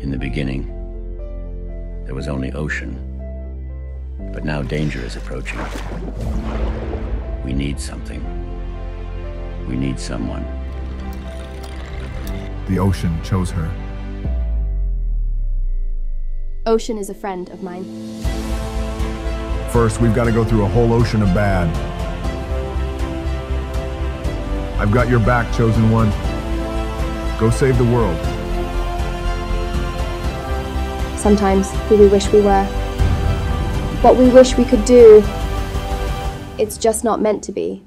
In the beginning, there was only ocean. But now danger is approaching. We need something. We need someone. The ocean chose her. Ocean is a friend of mine. First, we've got to go through a whole ocean of bad. I've got your back, chosen one. Go save the world. Sometimes who we wish we were. What we wish we could do. It's just not meant to be.